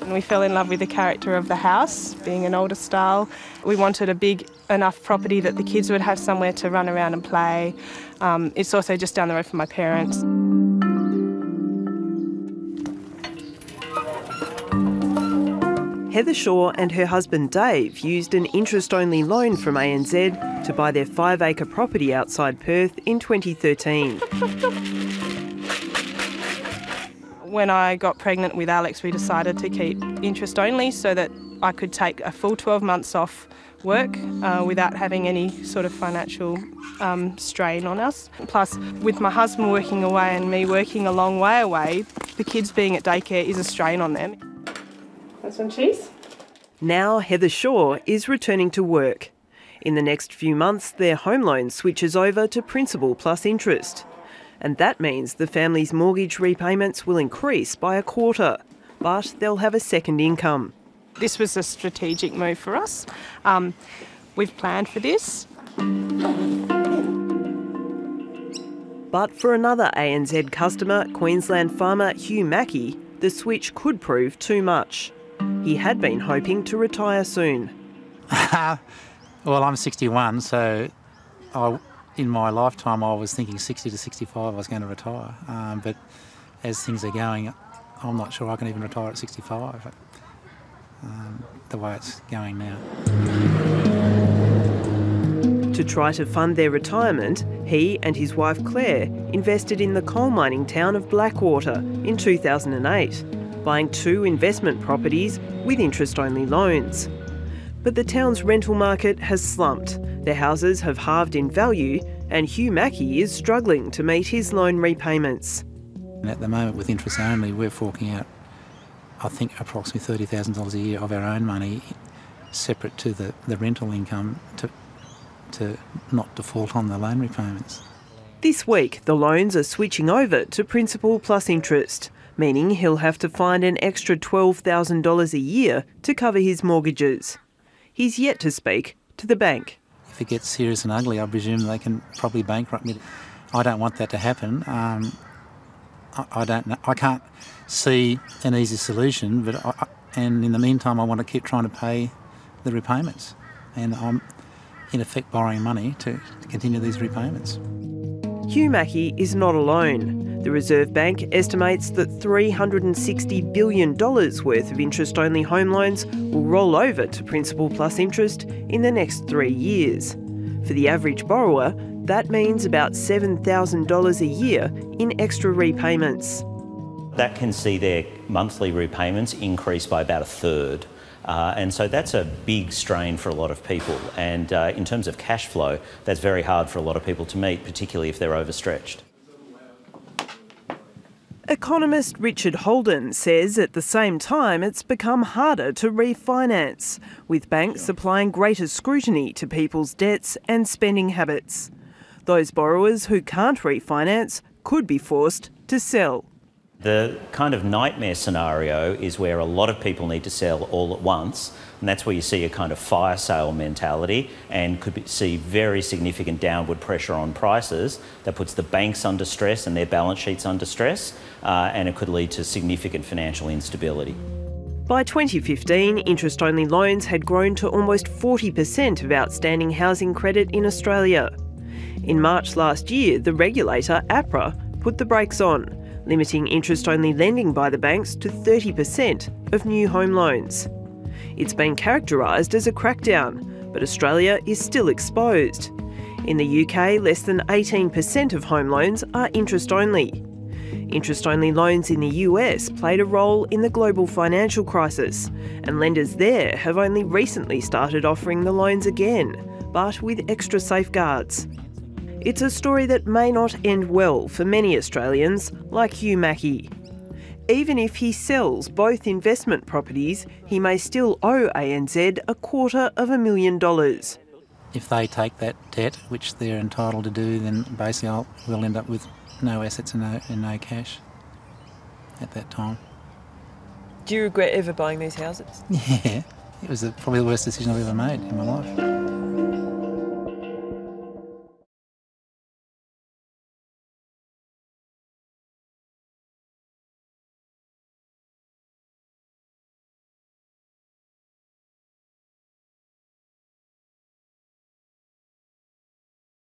And we fell in love with the character of the house, being an older style. We wanted a big enough property that the kids would have somewhere to run around and play. Um, it's also just down the road from my parents. Heather Shaw and her husband Dave used an interest only loan from ANZ to buy their five acre property outside Perth in 2013. When I got pregnant with Alex, we decided to keep interest only so that I could take a full 12 months off work uh, without having any sort of financial um, strain on us. Plus, with my husband working away and me working a long way away, the kids being at daycare is a strain on them. That's some cheese? Now Heather Shaw is returning to work. In the next few months, their home loan switches over to principal plus interest. And that means the family's mortgage repayments will increase by a quarter, but they'll have a second income. This was a strategic move for us. Um, we've planned for this. But for another ANZ customer, Queensland farmer Hugh Mackey, the switch could prove too much. He had been hoping to retire soon. well, I'm 61, so I, in my lifetime I was thinking 60 to 65 I was going to retire. Um, but as things are going, I'm not sure I can even retire at 65. Um, the way it's going now. To try to fund their retirement, he and his wife Claire invested in the coal mining town of Blackwater in 2008 buying two investment properties with interest only loans. But the town's rental market has slumped. Their houses have halved in value, and Hugh Mackey is struggling to meet his loan repayments. And at the moment, with interest only, we're forking out, I think, approximately $30,000 a year of our own money, separate to the, the rental income, to, to not default on the loan repayments. This week, the loans are switching over to principal plus interest meaning he'll have to find an extra $12,000 a year to cover his mortgages. He's yet to speak to the bank. If it gets serious and ugly, I presume they can probably bankrupt me. I don't want that to happen. Um, I, I, don't know. I can't see an easy solution, but I, and in the meantime, I want to keep trying to pay the repayments, and I'm in effect borrowing money to, to continue these repayments. Hugh Mackey is not alone. The Reserve Bank estimates that $360 billion worth of interest only home loans will roll over to principal plus interest in the next three years. For the average borrower, that means about $7,000 a year in extra repayments. That can see their monthly repayments increase by about a third. Uh, and so that's a big strain for a lot of people. And uh, in terms of cash flow, that's very hard for a lot of people to meet, particularly if they're overstretched. Economist Richard Holden says at the same time it's become harder to refinance, with banks applying greater scrutiny to people's debts and spending habits. Those borrowers who can't refinance could be forced to sell. The kind of nightmare scenario is where a lot of people need to sell all at once, and that's where you see a kind of fire sale mentality and could be, see very significant downward pressure on prices that puts the banks under stress and their balance sheets under stress, uh, and it could lead to significant financial instability. By 2015, interest only loans had grown to almost 40% of outstanding housing credit in Australia. In March last year, the regulator, APRA, put the brakes on limiting interest only lending by the banks to 30% of new home loans. It's been characterised as a crackdown, but Australia is still exposed. In the UK, less than 18% of home loans are interest only. Interest only loans in the US played a role in the global financial crisis, and lenders there have only recently started offering the loans again, but with extra safeguards. It's a story that may not end well for many Australians, like Hugh Mackey. Even if he sells both investment properties, he may still owe ANZ a quarter of a million dollars. If they take that debt, which they're entitled to do, then basically I'll, we'll end up with no assets and no, and no cash at that time. Do you regret ever buying these houses? Yeah, it was probably the worst decision I've ever made in my life.